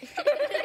Yeah. Are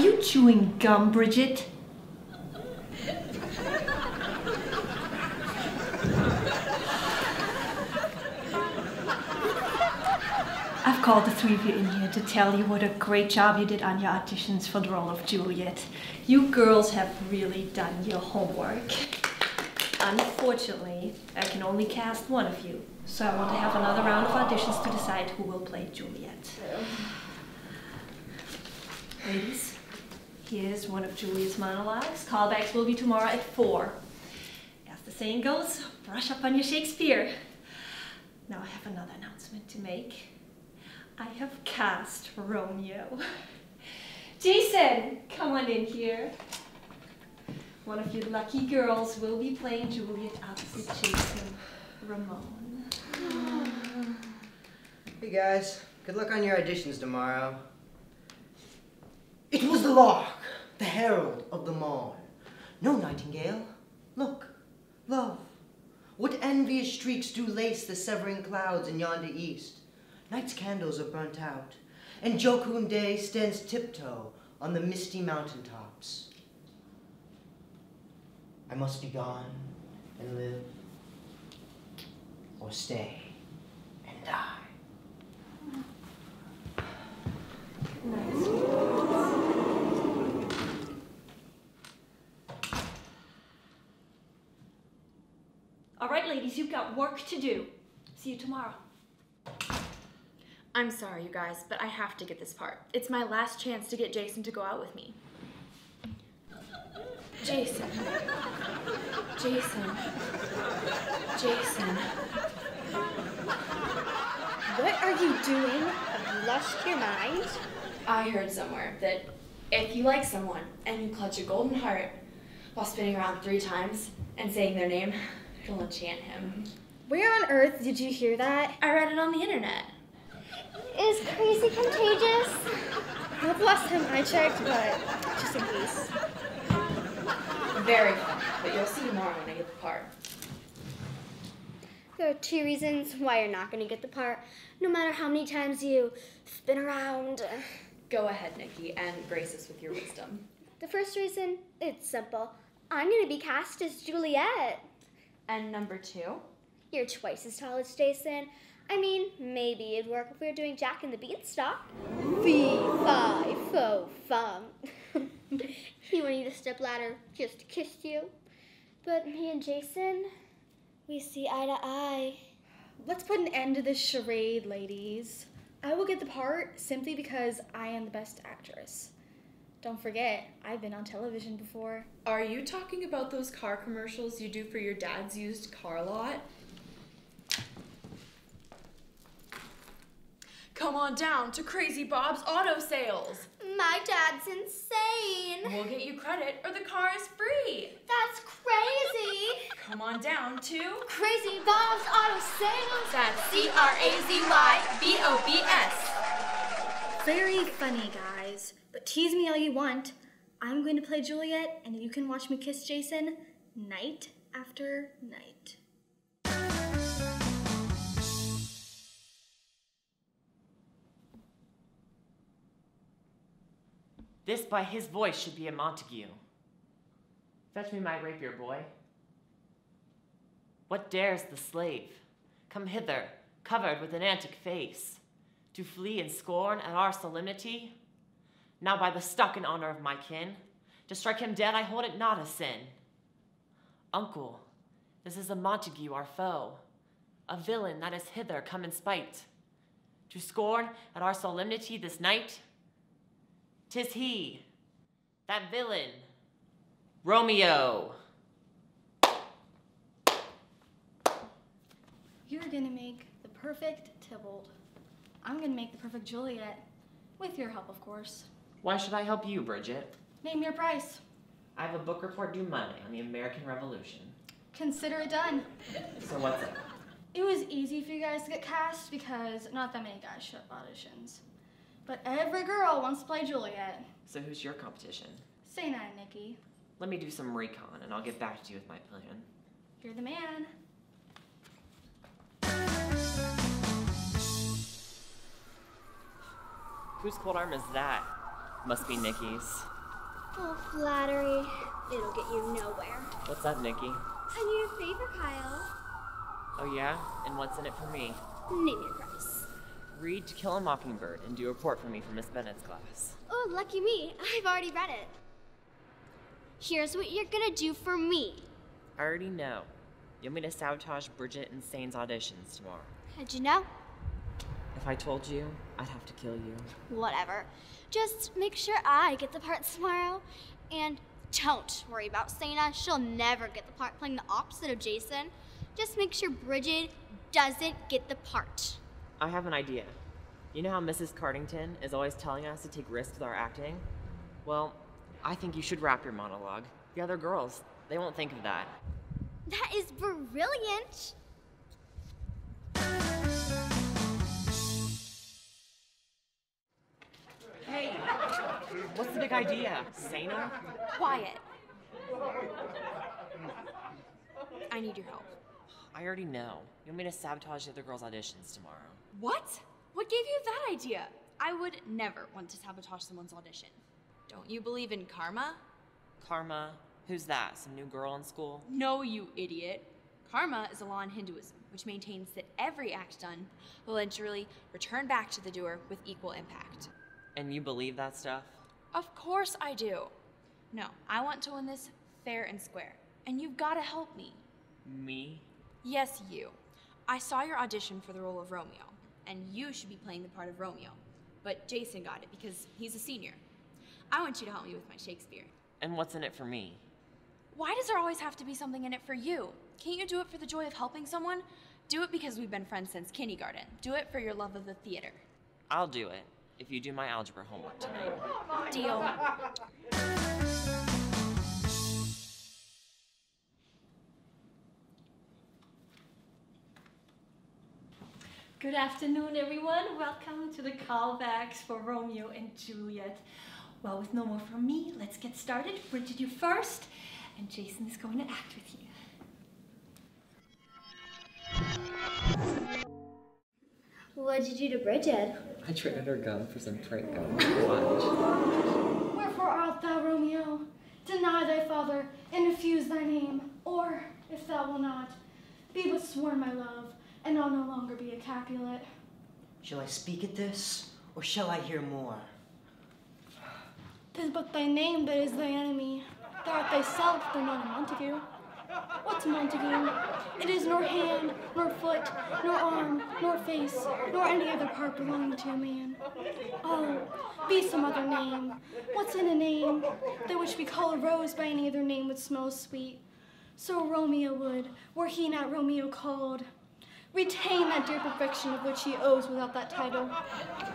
you chewing gum, Bridget? I've called the three of you in here to tell you what a great job you did on your auditions for the role of Juliet. You girls have really done your homework. Unfortunately, I can only cast one of you, so I want to have another round of auditions to decide who will play Juliet. Ladies, here's one of Juliet's monologues. Callbacks will be tomorrow at 4. As the saying goes, brush up on your Shakespeare. Now I have another announcement to make. I have cast Romeo. Jason, come on in here. One of you lucky girls will be playing Juliet opposite Jason Ramon. Hey guys, good luck on your auditions tomorrow. It was the lark, the herald of the morn. No nightingale. Look, love. What envious streaks do lace the severing clouds in yonder east? Night's candles are burnt out, and Jocund Day stands tiptoe on the misty mountain tops. I must be gone and live, or stay and die. All right, ladies, you've got work to do. See you tomorrow. I'm sorry, you guys, but I have to get this part. It's my last chance to get Jason to go out with me. Jason. Jason. Jason. What are you doing? Have you lost your mind? I heard somewhere that if you like someone and you clutch a golden heart while spinning around three times and saying their name, it'll enchant him. Where on earth did you hear that? I read it on the internet. Is crazy contagious? Not the last time I checked, but just in case. Very fun, but you'll see tomorrow when I get the part. There are two reasons why you're not going to get the part, no matter how many times you spin around. Go ahead, Nikki, and grace us with your wisdom. The first reason, it's simple. I'm going to be cast as Juliet. And number two, You're twice as tall as Jason. I mean, maybe it'd work if we were doing Jack and the Beanstalk. Fee, fi, fo, fum. he wanted you to step ladder just to kiss you. But me and Jason, we see eye to eye. Let's put an end to this charade, ladies. I will get the part simply because I am the best actress. Don't forget, I've been on television before. are you talking about those car commercials you do for your dad's used car lot? Come on down to Crazy Bob's Auto Sales. My dad's insane. We'll get you credit or the car is free. That's crazy. Come on down to Crazy Bob's Auto Sales. that's C R A Z Y B O B S. Very funny, guys. But tease me all you want. I'm going to play Juliet, and you can watch me kiss Jason night after night. This by his voice should be a Montague. Fetch me my rapier, boy. What dares the slave come hither, covered with an antic face, to flee in scorn at our solemnity? Now, by the stock and honor of my kin, to strike him dead I hold it not a sin. Uncle, this is a Montague, our foe, a villain that is hither come in spite, to scorn at our solemnity this night? Tis he, that villain, Romeo. You're gonna make the perfect Tybalt. I'm gonna make the perfect Juliet. With your help, of course. Why should I help you, Bridget? Name your price. I have a book report due Monday on the American Revolution. Consider it done. So what's it? It was easy for you guys to get cast because not that many guys show up auditions. But every girl wants to play Juliet. So who's your competition? Say that, Nikki. Let me do some recon and I'll get back to you with my plan. You're the man. Whose cold arm is that? Must be Nikki's. Oh, flattery. It'll get you nowhere. What's up, Nikki? I need a favor, Kyle. Oh yeah? And what's in it for me? Name your price. Read To Kill a Mockingbird and do a report for me for Miss Bennett's class. Oh, lucky me. I've already read it. Here's what you're gonna do for me. I already know. You want me to sabotage Bridget and Sana's auditions tomorrow. How'd you know? If I told you, I'd have to kill you. Whatever. Just make sure I get the part tomorrow. And don't worry about Sana. She'll never get the part playing the opposite of Jason. Just make sure Bridget doesn't get the part. I have an idea. You know how Mrs. Cardington is always telling us to take risks with our acting? Well, I think you should wrap your monologue. The other girls, they won't think of that. That is brilliant. Idea? Sana? Quiet. I need your help. I already know. You want me to sabotage the other girls' auditions tomorrow. What? What gave you that idea? I would never want to sabotage someone's audition. Don't you believe in karma? Karma, who's that? Some new girl in school? No, you idiot. Karma is a law in Hinduism, which maintains that every act done will eventually return back to the doer with equal impact. And you believe that stuff? Of course I do. No, I want to win this fair and square, and you've got to help me. Me? Yes, you. I saw your audition for the role of Romeo, and you should be playing the part of Romeo. But Jason got it because he's a senior. I want you to help me with my Shakespeare. And what's in it for me? Why does there always have to be something in it for you? Can't you do it for the joy of helping someone? Do it because we've been friends since kindergarten. Do it for your love of the theater. I'll do it if you do my algebra homework tonight. Deal. Good afternoon, everyone. Welcome to the callbacks for Romeo and Juliet. Well, with no more from me, let's get started. Bridget, you first, and Jason is going to act with you. What did you do to Bridget? I traded her gun for some trank gun. Watch. Wherefore art thou, Romeo? Deny thy father and refuse thy name. Or, if thou will not, be but sworn my love, and I'll no longer be a Capulet. Shall I speak at this, or shall I hear more? Tis but thy name that is thy enemy. Thou art thyself, though not a Montague. What's Montague? It is nor hand, nor foot, nor arm, nor face, nor any other part belonging to a man. Oh, be some other name. What's in a name? That which we call a rose by any other name would smell sweet. So Romeo would, were he not Romeo called. Retain that dear perfection of which he owes without that title.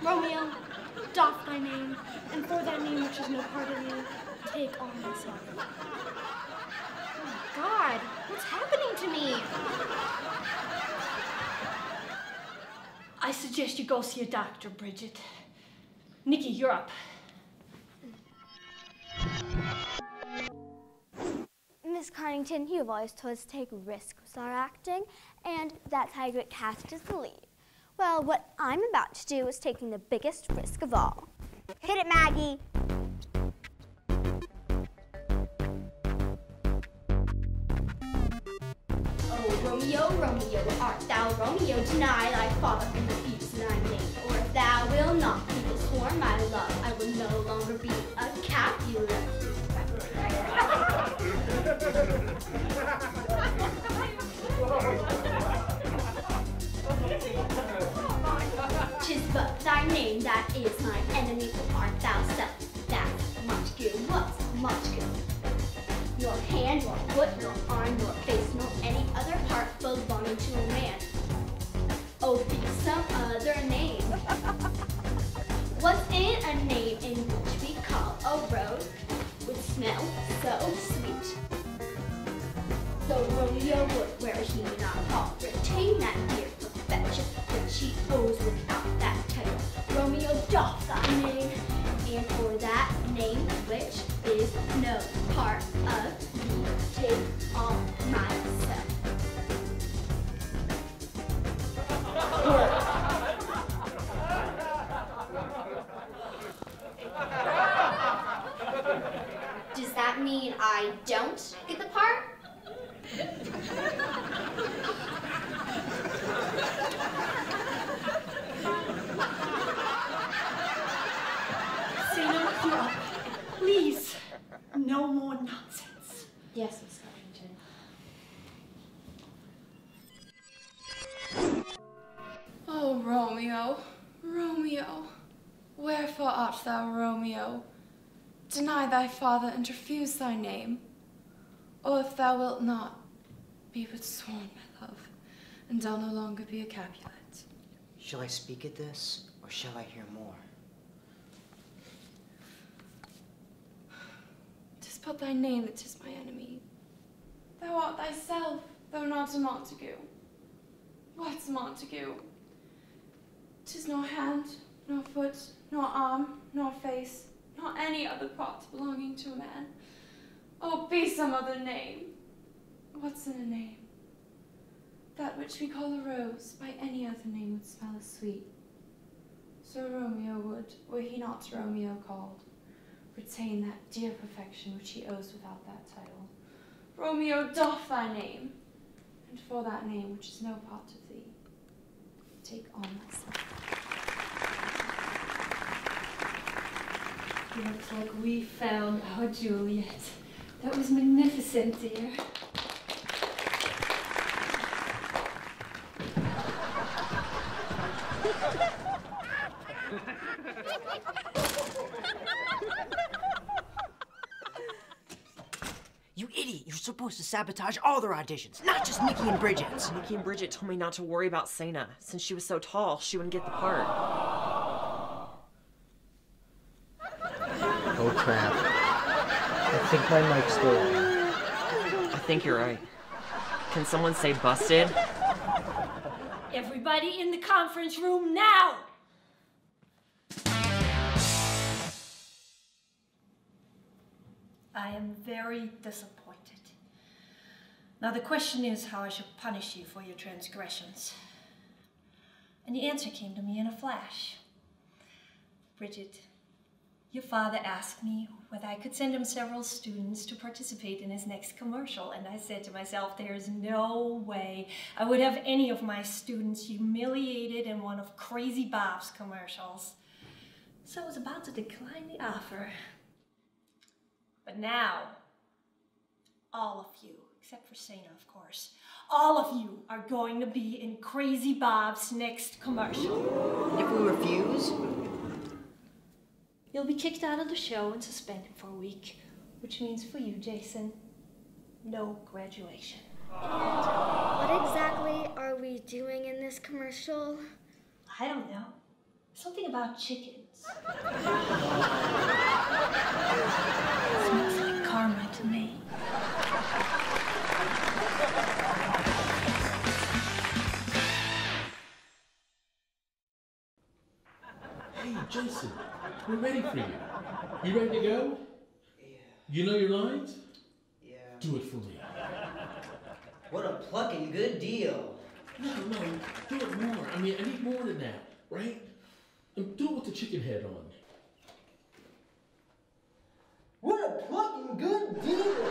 Romeo, doff thy name, and for that name which is no part of you, take on myself. Happening to me? I suggest you go see a doctor, Bridget. Nikki, you're up. Miss Carrington, you've always told us to take risks with our acting, and that's how you get cast as the lead. Well, what I'm about to do is taking the biggest risk of all. Hit it, Maggie! Romeo, Romeo, art thou Romeo? Deny thy father and refuse thy name. Or if thou will not keep the sworn my love, I will no longer be a Capulet. Tis is my enemy, art thou self? That's Montague. What's Montague? Nor hand, nor foot, nor arm, nor face, a name in which we call a rose would smell so sweet? So Romeo would, were he not all, retain that dear perfection which he owes without that title. Romeo doth thy name, and for that name which is no part Say. Please, no more nonsense. Yes, Miss Covington. Oh, Romeo, Romeo, wherefore art thou Romeo? Deny thy father and refuse thy name. Or if thou wilt not, be but sworn, my love, and I'll no longer be a Capulet. Shall I speak at this, or shall I hear more? But thy name that is my enemy. Thou art thyself, though not a Montague. What's Montague? Tis nor hand, nor foot, nor arm, nor face, nor any other part belonging to a man. Oh, be some other name. What's in a name? That which we call a rose, by any other name would smell as sweet. So Romeo would, were he not Romeo called, retain that dear perfection which he owes without that title. Romeo, doff thy name, and for that name which is no part of thee, take on thyself. Looks like we found our Juliet. That was magnificent, dear. You idiot! You're supposed to sabotage all their auditions, not just Nikki and Bridget's. Nikki and Bridget told me not to worry about Sana. Since she was so tall, she wouldn't get the part. Oh crap. I think my mic's still on. I think you're right. Can someone say busted? Everybody in the conference room now! I am very disappointed. Now, the question is how I should punish you for your transgressions. And the answer came to me in a flash. Bridget, your father asked me whether I could send him several students to participate in his next commercial, and I said to myself, there's no way I would have any of my students humiliated in one of Crazy Bob's commercials. So I was about to decline the offer. But now, all of you, except for Sana, of course, all of you are going to be in Crazy Bob's next commercial. If we refuse, You'll be kicked out of the show and suspended for a week, which means for you, Jason, no graduation. What exactly are we doing in this commercial? I don't know. Something about chickens. Smells like karma to me. Hey, Jason, we're ready for you. You ready to go? Yeah. You know your lines? yeah. Do it for me. What a plucking good deal. No, no, do it more. I mean, I need more than that, right? And do it with the chicken head on. What a plucking good deal.